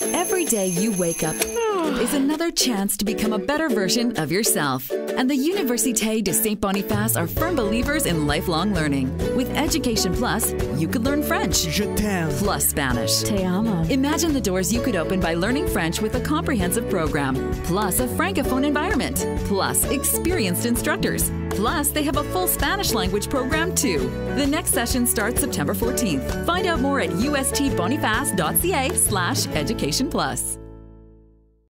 Every day you wake up is another chance to become a better version of yourself. And the Université de Saint Boniface are firm believers in lifelong learning. With Education Plus, you could learn French. Je t'aime. Plus Spanish. Te amo. Imagine the doors you could open by learning French with a comprehensive program, plus a francophone environment, plus experienced instructors. Plus, they have a full Spanish language program too. The next session starts September 14th. Find out more at ustboniface.ca slash education plus.